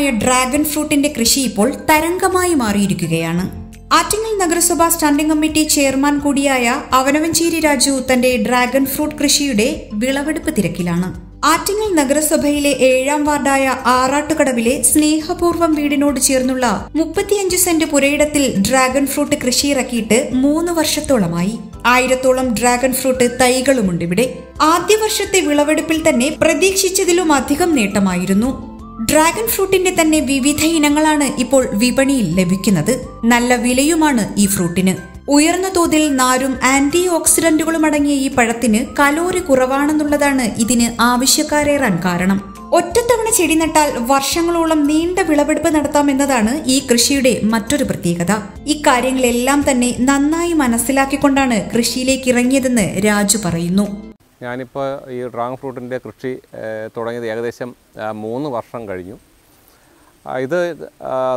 വിളനിലമായ dragon ഫ്രൂട്ടിന്റെ കൃഷി ഇപ്പോൾ തരംഗമായി മാറിയിരിക്കുകയാണ്. ആറ്റിങ്ങൽ നഗരസഭാ സ്റ്റാൻഡിംഗ് കമ്മിറ്റി ചെയർമാൻ കൂടിയായ അവനവഞ്ചേരി രാജു തന്റെ ഡ്രാഗൺ ഫ്രൂട്ട് കൃഷിയുടെ വിളവെടുപ്പ് തിരക്കിലാണ്. ആറ്റിങ്ങൽ നഗരസഭയിലെ ഏഴാം വാർഡായ ആറാട്ടുകടവിലെ സ്നേഹപൂർവം വീടിനോട് ചേർന്നുള്ള മുപ്പത്തിയഞ്ച് സെന്റ് പുരയിടത്തിൽ ഡ്രാഗൺ ഫ്രൂട്ട് കൃഷി ഇറക്കിയിട്ട് മൂന്ന് വർഷത്തോളമായി. ആയിരത്തോളം ഡ്രാഗൺ ഫ്രൂട്ട് തൈകളുമുണ്ട് ഇവിടെ ആദ്യ വർഷത്തെ വിളവെടുപ്പിൽ തന്നെ പ്രതീക്ഷിച്ചതിലും അധികം നേട്ടമായിരുന്നു. ഡ്രാഗൺ ഫ്രൂട്ടിന്റെ തന്നെ വിവിധ ഇനങ്ങളാണ് ഇപ്പോൾ വിപണിയിൽ ലഭിക്കുന്നത്. നല്ല വിലയുമാണ് ഈ ഫ്രൂട്ടിന്. ഉയർന്ന തോതിൽ നാരും ആന്റി ഓക്സിഡന്റുകളും അടങ്ങിയ ഈ പഴത്തിന് കലോറി കുറവാണെന്നുള്ളതാണ് ഇതിന് ആവശ്യക്കാരേറാൻ കാരണം. ഒറ്റത്തവണ ചെടി നട്ടാൽ വർഷങ്ങളോളം നീണ്ട വിളവെടുപ്പ് നടത്താമെന്നതാണ് ഈ കൃഷിയുടെ മറ്റൊരു പ്രത്യേകത. ഇക്കാര്യങ്ങളെല്ലാം തന്നെ നന്നായി മനസ്സിലാക്കിക്കൊണ്ടാണ് കൃഷിയിലേക്ക് ഇറങ്ങിയതെന്ന് രാജു പറയുന്നു. ഞാനിപ്പോൾ ഈ ഡ്രാഗൺ ഫ്രൂട്ടിന്റെ കൃഷി തുടങ്ങിയത് ഏകദേശം മൂന്ന് വർഷം കഴിഞ്ഞു. ഇത്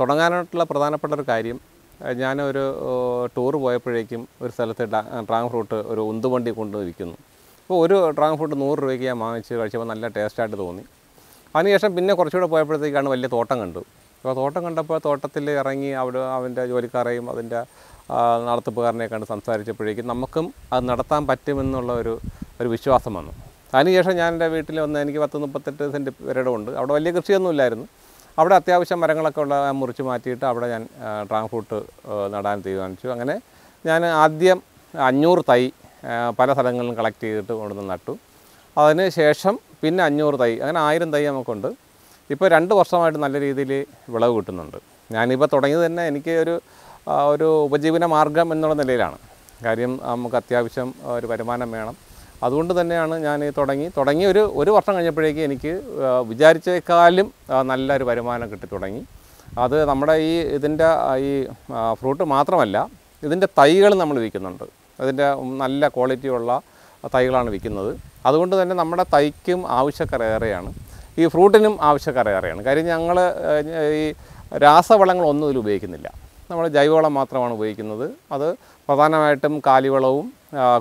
തുടങ്ങാനായിട്ടുള്ള പ്രധാനപ്പെട്ട ഒരു കാര്യം ഞാനൊരു ടൂർ പോയപ്പോഴേക്കും ഒരു സ്ഥലത്ത് ഡ്രാഗൺ ഫ്രൂട്ട് ഒരു ഉന്തുവണ്ടി കൊണ്ട് വിൽക്കുന്നു അപ്പോൾ ഒരു ഡ്രാഗൺ ഫ്രൂട്ട് നൂറ് രൂപയ്ക്ക് ഞാൻ വാങ്ങിച്ച് കഴിച്ചപ്പോൾ നല്ല ടേസ്റ്റായിട്ട് തോന്നി. അതിനുശേഷം പിന്നെ കുറച്ചുകൂടെ പോയപ്പോഴത്തേക്കാണ് വലിയ തോട്ടം കണ്ടു. അപ്പോൾ തോട്ടം കണ്ടപ്പോൾ തോട്ടത്തിൽ ഇറങ്ങി അവിടെ അവന്റെ ജോലിക്കാരെയും അതിന്റെ നടത്തിപ്പുകാരനെയൊക്കെ നടത്തിപ്പുകാരനെ കണ്ട് സംസാരിച്ചപ്പോഴേക്കും നമുക്കും അത് നടത്താൻ പറ്റുമെന്നുള്ള ഒരു ഒരു വിശ്വാസം വന്നു. അതിനുശേഷം ഞാൻ എന്റെ വീട്ടിൽ വന്ന് എനിക്ക് പത്ത് മുപ്പത്തെട്ട് സെന്റ് പെരടമുണ്ട് അവിടെ വലിയ കൃഷിയൊന്നും ഇല്ലായിരുന്നു. അവിടെ അത്യാവശ്യം മരങ്ങളൊക്കെ ഉള്ള മുറിച്ച് മാറ്റിയിട്ട് അവിടെ ഞാൻ ഡ്രാഗൺ ഫ്രൂട്ട് നടാൻ തീരുമാനിച്ചു. അങ്ങനെ ഞാൻ ആദ്യം അഞ്ഞൂറ് തൈ പല സ്ഥലങ്ങളിലും കളക്ട് ചെയ്തിട്ട് കൊണ്ടുവന്ന് നട്ടു. അതിന് ശേഷം പിന്നെ അഞ്ഞൂറ് തൈ അങ്ങനെ ആയിരം തൈ നമുക്കുണ്ട്. ഇപ്പോൾ രണ്ട് വർഷമായിട്ട് നല്ല രീതിയിൽ വിളവ് കിട്ടുന്നുണ്ട്. ഞാനിപ്പോൾ തുടങ്ങിയത് തന്നെ എനിക്ക് ഒരു ഒരു ഉപജീവന മാർഗം എന്നുള്ള നിലയിലാണ്. കാര്യം നമുക്ക് അത്യാവശ്യം ഒരു വരുമാനം വേണം. അതുകൊണ്ട് തന്നെയാണ് ഞാൻ തുടങ്ങി. തുടങ്ങി ഒരു ഒരു വർഷം കഴിഞ്ഞപ്പോഴേക്കും എനിക്ക് വിചാരിച്ചേക്കാളും നല്ലൊരു വരുമാനം കിട്ടി തുടങ്ങി. അത് നമ്മുടെ ഈ ഇതിന്റെ ഈ ഫ്രൂട്ട് മാത്രമല്ല ഇതിന്റെ തൈകൾ നമ്മൾ വിൽക്കുന്നുണ്ട്. അതിന്റെ നല്ല ക്വാളിറ്റിയുള്ള തൈകളാണ് വിൽക്കുന്നത്. അതുകൊണ്ട് തന്നെ നമ്മുടെ തൈക്കും ആവശ്യക്കാരേറെയാണ് ഈ ഫ്രൂട്ടിനും ആവശ്യക്കാരേറെയാണ് കാര്യം ഞങ്ങൾ ഈ രാസവളങ്ങളൊന്നും ഇതിൽ ഉപയോഗിക്കുന്നില്ല. നമ്മൾ ജൈവവളം മാത്രമാണ് ഉപയോഗിക്കുന്നത്. അത് പ്രധാനമായിട്ടും കാലിവളവും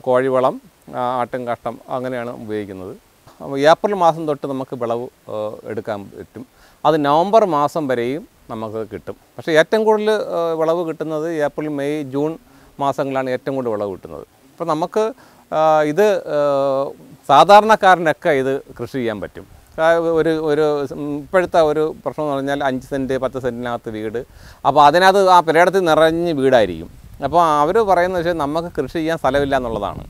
കോഴിവളം ആട്ടും കാഷ്ടം അങ്ങനെയാണ് ഉപയോഗിക്കുന്നത്. ഏപ്രിൽ മാസം തൊട്ട് നമുക്ക് വിളവ് എടുക്കാൻ പറ്റും. അത് നവംബർ മാസം വരെയും നമുക്ക് കിട്ടും. പക്ഷേ ഏറ്റവും കൂടുതൽ വിളവ് കിട്ടുന്നത് ഏപ്രിൽ മെയ് ജൂൺ മാസങ്ങളിലാണ് ഏറ്റവും കൂടുതൽ വിളവ് കിട്ടുന്നത്. അപ്പോൾ നമുക്ക് ഇത് സാധാരണക്കാരനൊക്കെ ഇത് കൃഷി ചെയ്യാൻ പറ്റും. ഒരു ഒരു ഇപ്പോഴത്തെ ഒരു പ്രശ്നം എന്ന് പറഞ്ഞാൽ അഞ്ച് സെന്റ് പത്ത് സെന്റിനകത്ത് വീട്. അപ്പോൾ അതിനകത്ത് ആ പെരയിടത്തിൽ നിറഞ്ഞ് വീടായിരിക്കും. അപ്പോൾ അവർ പറയുന്നത് വെച്ചാൽ നമുക്ക് കൃഷി ചെയ്യാൻ സ്ഥലമില്ല എന്നുള്ളതാണ്.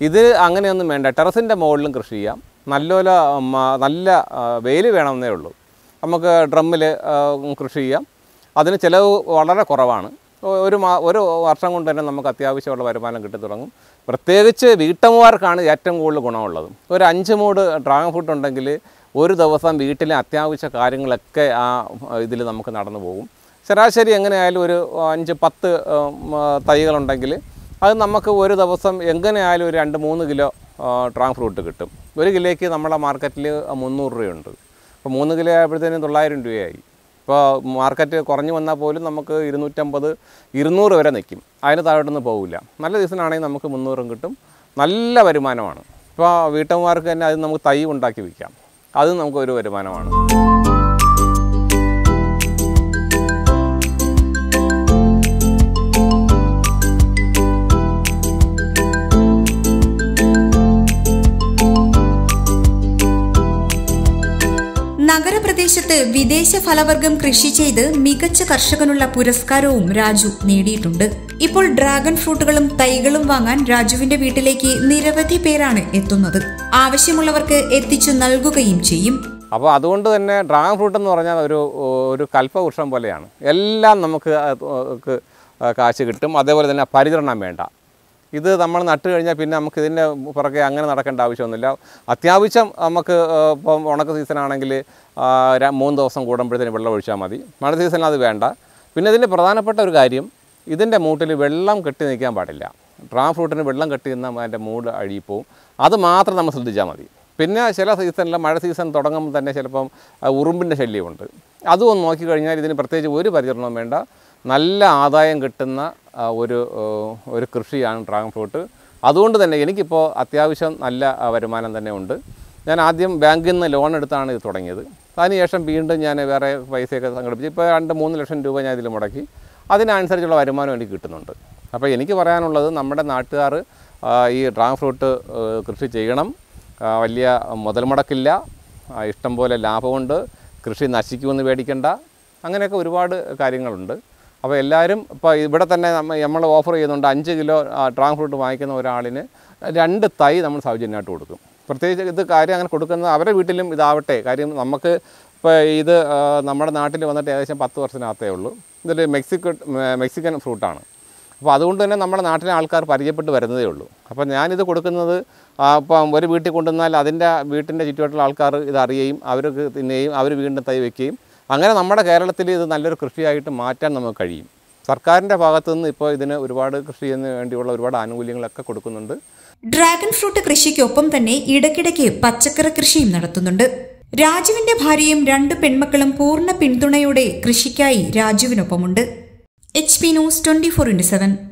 ഇത് അങ്ങനെയൊന്നും വേണ്ട. ടെറസിന്റെ മുകളിലും കൃഷി ചെയ്യാം. നല്ലപോലെ നല്ല വെയിൽ വേണമെന്നേ ഉള്ളൂ. നമുക്ക് ഡ്രമ്മിൽ കൃഷി ചെയ്യാം. അതിന് ചിലവ് വളരെ കുറവാണ്. ഒരു മാ ഒരു വർഷം കൊണ്ട് തന്നെ നമുക്ക് അത്യാവശ്യമുള്ള വരുമാനം കിട്ടി തുടങ്ങും. പ്രത്യേകിച്ച് വീട്ടമ്മമാർക്കാണ് ഏറ്റവും കൂടുതൽ ഗുണമുള്ളത്. ഒരു അഞ്ച് മൂട് ഡ്രാഗൺ ഫ്രൂട്ട് ഉണ്ടെങ്കിൽ ഒരു ദിവസം വീട്ടിലെ അത്യാവശ്യ കാര്യങ്ങളൊക്കെ ആ ഇതിൽ നമുക്ക് നടന്നു പോകും. ശരാശരി എങ്ങനെയായാലും ഒരു അഞ്ച് പത്ത് തൈകളുണ്ടെങ്കിൽ അത് നമുക്ക് ഒരു ദിവസം എങ്ങനെയായാലും ഒരു രണ്ട് മൂന്ന് കിലോ ട്രാങ് ഫ്രൂട്ട് കിട്ടും. ഒരു കിലോയ്ക്ക് നമ്മുടെ മാർക്കറ്റിൽ മുന്നൂറ് രൂപയുണ്ട്. അപ്പോൾ മൂന്ന് കിലോ ആയപ്പോഴത്തേനും തൊള്ളായിരം രൂപയായി. ഇപ്പോൾ മാർക്കറ്റ് കുറഞ്ഞു വന്നാൽ പോലും നമുക്ക് ഇരുന്നൂറ്റമ്പത് ഇരുന്നൂറ് വരെ നിൽക്കും. അതിന് താഴോട്ടൊന്നും പോകില്ല നല്ല ദിവസമാണെങ്കിൽ നമുക്ക് മുന്നൂറും കിട്ടും. നല്ല വരുമാനമാണ്. ഇപ്പോൾ വീട്ടമ്മമാർക്ക് തന്നെ അത് നമുക്ക് തൈ ഉണ്ടാക്കി വിൽക്കാം. അത് നമുക്കൊരു വരുമാനമാണ്. നഗരപ്രദേശത്ത് വിദേശ ഫലവർഗം കൃഷി ചെയ്ത് മികച്ച കർഷകനുള്ള പുരസ്കാരവും രാജു നേടിയിട്ടുണ്ട്. ഇപ്പോൾ ഡ്രാഗൺ ഫ്രൂട്ടുകളും തൈകളും വാങ്ങാൻ രാജുവിന്റെ വീട്ടിലേക്ക് നിരവധി പേരാണ് എത്തുന്നത്. ആവശ്യമുള്ളവർക്ക് എത്തിച്ചു നൽകുകയും ചെയ്യും. അപ്പോൾ അതുകൊണ്ട് തന്നെ ഡ്രാഗൺ ഫ്രൂട്ട് എന്ന് പറഞ്ഞാൽ ഒരു ഒരു കൽപ്പവൃക്ഷം പോലെയാണ്. എല്ലാം നമുക്ക് കാശ് കിട്ടും. അതേപോലെ തന്നെ പരിചരണം വേണ്ട. ഇത് നമ്മൾ നട്ട് കഴിഞ്ഞാൽ പിന്നെ നമുക്ക് ഇതിന്റെ പുറകെ അങ്ങനെ നടക്കേണ്ട ആവശ്യമൊന്നുമില്ല. അത്യാവശ്യം നമുക്ക് ഇപ്പം ഉണക്ക സീസണാണെങ്കിൽ മൂന്ന് ദിവസം കൂടുമ്പോഴത്തേന് വെള്ളം ഒഴിച്ചാൽ മതി. മഴ സീസണിൽ അത് വേണ്ട. പിന്നെ ഇതിന്റെ പ്രധാനപ്പെട്ട ഒരു കാര്യം ഇതിന്റെ മൂട്ടിൽ വെള്ളം കെട്ടി നിൽക്കാൻ പാടില്ല. ഡ്രാ ഫ്രൂട്ടിന് വെള്ളം കെട്ടി നിന്നാൽ അതിന്റെ മൂട് അഴിപ്പോവും അത് മാത്രം നമ്മൾ ശ്രദ്ധിച്ചാൽ മതി. പിന്നെ ചില സീസണിൽ മഴ സീസൺ തുടങ്ങുമ്പോൾ തന്നെ ചിലപ്പം ഉറുമ്പിന്റെ ശല്യമുണ്ട്. അതും ഒന്ന് നോക്കിക്കഴിഞ്ഞാൽ ഇതിന് പ്രത്യേകിച്ച് ഒരു പരിചരണവും വേണ്ട. നല്ല ആദായം കിട്ടുന്ന ഒരു ഒരു കൃഷിയാണ് ഡ്രാഗൺ ഫ്രൂട്ട്. അതുകൊണ്ട് തന്നെ എനിക്കിപ്പോൾ അത്യാവശ്യം നല്ല വരുമാനം തന്നെ ഉണ്ട്. ഞാൻ ആദ്യം ബാങ്കിൽ നിന്ന് ലോൺ എടുത്താണ് ഇത് തുടങ്ങിയത്. അതിനുശേഷം വീണ്ടും ഞാൻ വേറെ പൈസയൊക്കെ സംഘടിപ്പിച്ച് ഇപ്പോൾ രണ്ട് മൂന്ന് ലക്ഷം രൂപ ഞാൻ ഇതിൽ മുടക്കി. അതിനനുസരിച്ചുള്ള വരുമാനം എനിക്ക് കിട്ടുന്നുണ്ട്. അപ്പോൾ എനിക്ക് പറയാനുള്ളത് നമ്മുടെ നാട്ടുകാർ ഈ ഡ്രാഗൺ ഫ്രൂട്ട് കൃഷി ചെയ്യണം. വലിയ മുതൽ മുടക്കില്ല. ഇഷ്ടംപോലെ ഇഷ്ടം പോലെ ലാഭമുണ്ട്. കൃഷി നശിക്കുമെന്ന് പേടിക്കേണ്ട. അങ്ങനെയൊക്കെ ഒരുപാട് കാര്യങ്ങളുണ്ട്. അപ്പോൾ എല്ലാവരും ഇപ്പോൾ ഇവിടെ തന്നെ നമ്മൾ നമ്മൾ ഓഫർ ചെയ്യുന്നുണ്ട് അഞ്ച് കിലോ ഡ്രാഗൺ ഫ്രൂട്ട് വാങ്ങിക്കുന്ന ഒരാളിന് രണ്ട് തൈ നമ്മൾ സൗജന്യമായിട്ട് കൊടുക്കും. പ്രത്യേകിച്ച് ഇത് കാര്യം അങ്ങനെ കൊടുക്കുന്നത് അവരുടെ വീട്ടിലും ഇതാവട്ടെ. കാര്യം നമുക്ക് ഇപ്പോൾ ഇത് നമ്മുടെ നാട്ടിൽ വന്നിട്ട് ഏകദേശം പത്ത് വർഷത്തിനകത്തേ ഉള്ളൂ. ഇതൊരു മെക്സിക്കൻ മെക്സിക്കൻ ഫ്രൂട്ടാണ് അപ്പോൾ അതുകൊണ്ട് തന്നെ നമ്മുടെ നാട്ടിലെ ആൾക്കാർ പരിചയപ്പെട്ട് വരുന്നതേ ഉള്ളൂ. അപ്പോൾ ഞാനിത് കൊടുക്കുന്നത് അപ്പം ഒരു വീട്ടിൽ കൊണ്ടുവന്നാൽ അതിന്റെ വീട്ടിന്റെ ചുറ്റുവട്ടുള്ള ആൾക്കാർ ഇത് അറിയുകയും അവർക്ക് തിന്നുകയും അവർ വീണ്ടും തൈ വയ്ക്കുകയും അങ്ങനെ നമ്മുടെ കേരളത്തിൽ ഇത് നല്ലൊരു കൃഷിയായിട്ട് മാറ്റാൻ നമുക്ക് കഴിയും. സർക്കാരിന്റെ ഭാഗത്തു നിന്ന് ഇപ്പോൾ ഇതിന് ഒരുപാട് കൃഷി ചെയ്യുന്നതിന് വേണ്ടിയുള്ള ഒരുപാട് ആനുകൂല്യങ്ങളൊക്കെ കൊടുക്കുന്നുണ്ട്. ഡ്രാഗൺ ഫ്രൂട്ട് കൃഷിക്കൊപ്പം തന്നെ ഇടയ്ക്കിടയ്ക്ക് പച്ചക്കറി കൃഷിയും നടത്തുന്നുണ്ട്. രാജുവിന്റെ ഭാര്യയും രണ്ട് പെൺമക്കളും പൂർണ പിന്തുണയോടെ കൃഷിക്കായി രാജുവിനൊപ്പമുണ്ട്. H P news twenty four into seven.